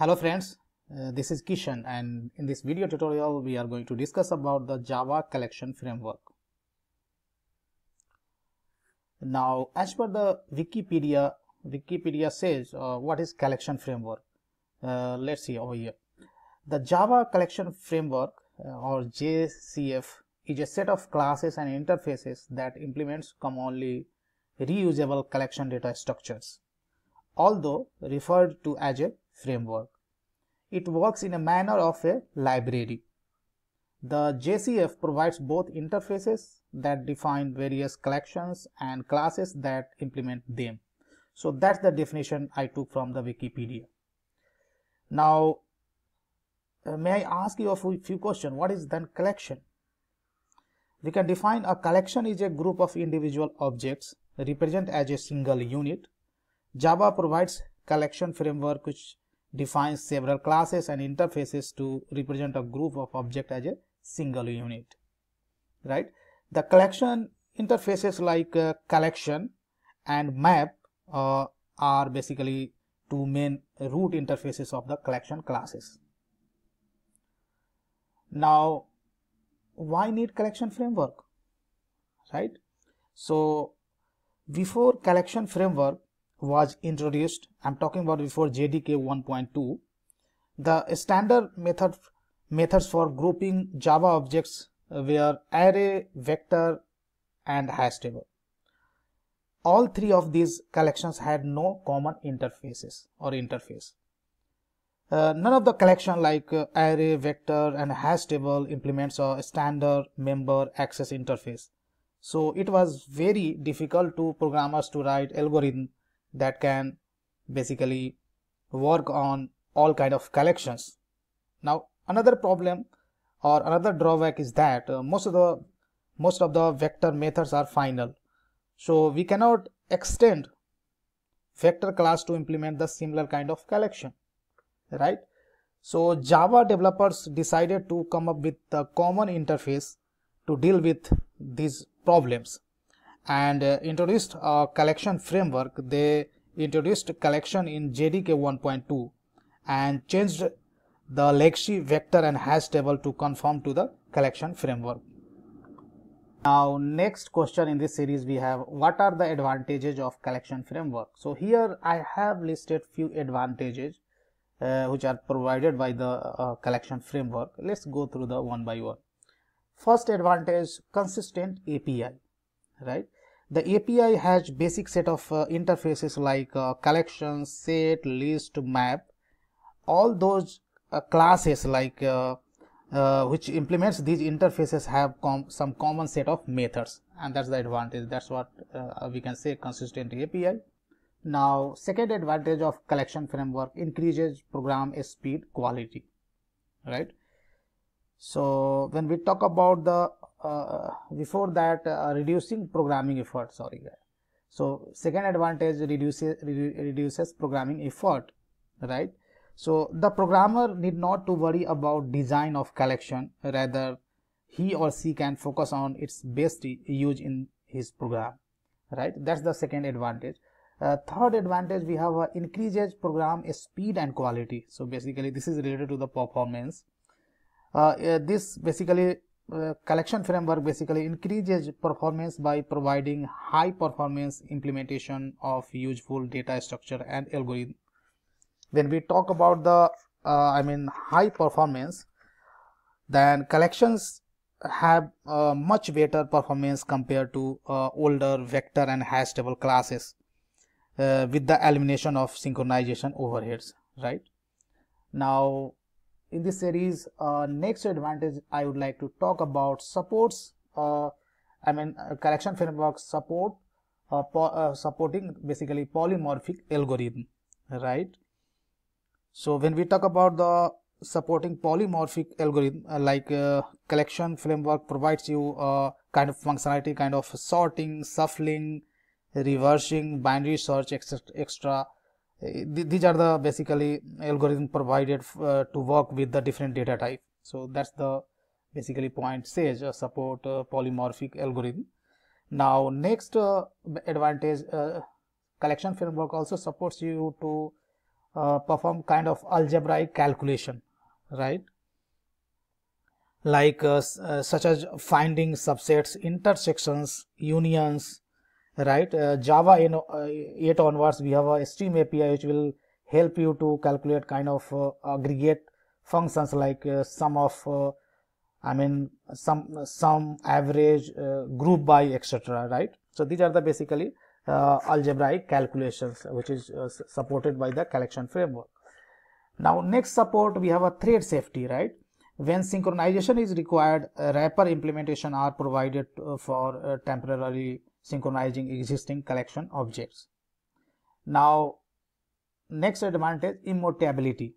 Hello friends, uh, this is Kishan and in this video tutorial we are going to discuss about the Java collection framework. Now as per the Wikipedia, Wikipedia says uh, what is collection framework. Uh, let's see over here. The Java collection framework uh, or JCF is a set of classes and interfaces that implements commonly reusable collection data structures although referred to as a framework. It works in a manner of a library. The JCF provides both interfaces that define various collections and classes that implement them. So that's the definition I took from the Wikipedia. Now, uh, may I ask you a few questions? What is then collection? We can define a collection is a group of individual objects represented as a single unit Java provides collection framework which defines several classes and interfaces to represent a group of objects as a single unit. Right? The collection interfaces like uh, collection and map uh, are basically two main root interfaces of the collection classes. Now, why need collection framework? Right? So, before collection framework, was introduced. I'm talking about before jdk 1.2 the standard method methods for grouping java objects were array vector and hash table. All three of these collections had no common interfaces or interface. Uh, none of the collection like uh, array vector and hash table implements a standard member access interface. So it was very difficult to programmers to write algorithm that can basically work on all kind of collections. Now another problem or another drawback is that uh, most of the most of the vector methods are final. So we cannot extend vector class to implement the similar kind of collection right? So java developers decided to come up with a common interface to deal with these problems and uh, introduced a collection framework. They introduced collection in jdk 1.2 and changed the legacy vector and hash table to conform to the collection framework. Now next question in this series we have what are the advantages of collection framework? So here i have listed few advantages uh, which are provided by the uh, collection framework. Let's go through the one by one. First advantage consistent api right the API has basic set of uh, interfaces like uh, collection, set, list, map. All those uh, classes like uh, uh, which implements these interfaces have com some common set of methods and that's the advantage. That's what uh, we can say consistent API. Now second advantage of collection framework increases program speed quality, right? So when we talk about the uh, before that uh, reducing programming effort sorry so second advantage reduces reduces programming effort right? So the programmer need not to worry about design of collection. Rather he or she can focus on its best use in his program right? That's the second advantage. Uh, third advantage we have uh, increases program speed and quality. So basically this is related to the performance. Uh, this basically collection framework basically increases performance by providing high performance implementation of useful data structure and algorithm. When we talk about the uh, I mean high performance, then collections have uh, much better performance compared to uh, older vector and hash table classes uh, with the elimination of synchronization overheads, right? Now in this series uh, next advantage i would like to talk about supports uh, i mean uh, collection framework support uh, uh, supporting basically polymorphic algorithm right? So when we talk about the supporting polymorphic algorithm uh, like collection framework provides you a kind of functionality kind of sorting shuffling reversing binary search etc extra these are the basically algorithm provided uh, to work with the different data type. So that's the basically point says uh, support uh, polymorphic algorithm. Now next uh, advantage uh, collection framework also supports you to uh, perform kind of algebraic calculation right? Like such as finding subsets intersections unions right? Uh, java in uh, 8 onwards we have a stream api which will help you to calculate kind of uh, aggregate functions like uh, sum of i mean some some average group by etc right? So these are the basically algebraic calculations which is supported by the collection framework. Now next support we have a thread safety right? When synchronization is required, wrapper implementation are provided uh, for uh, temporarily synchronizing existing collection objects. Now, next advantage immutability.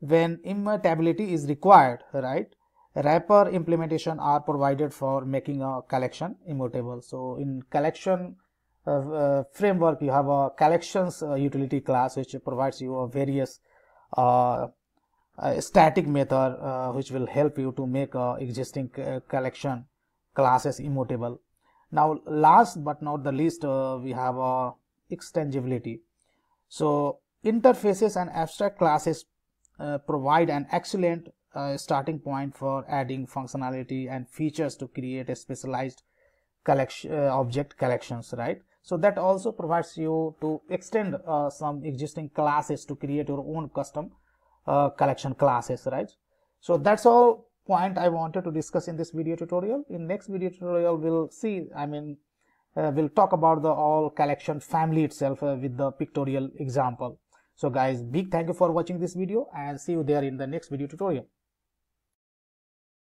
When immutability is required, right, wrapper implementation are provided for making a collection immutable. So, in collection uh, uh, framework, you have a collections uh, utility class which provides you a various uh, a static method uh, which will help you to make uh, existing collection classes immutable. Now last but not the least uh, we have uh, extensibility. So interfaces and abstract classes uh, provide an excellent uh, starting point for adding functionality and features to create a specialized collection object collections right so that also provides you to extend some existing classes to create your own custom uh, collection classes right so that's all point i wanted to discuss in this video tutorial. In next video tutorial we'll see i mean uh, we'll talk about the all collection family itself uh, with the pictorial example. So guys big thank you for watching this video and see you there in the next video tutorial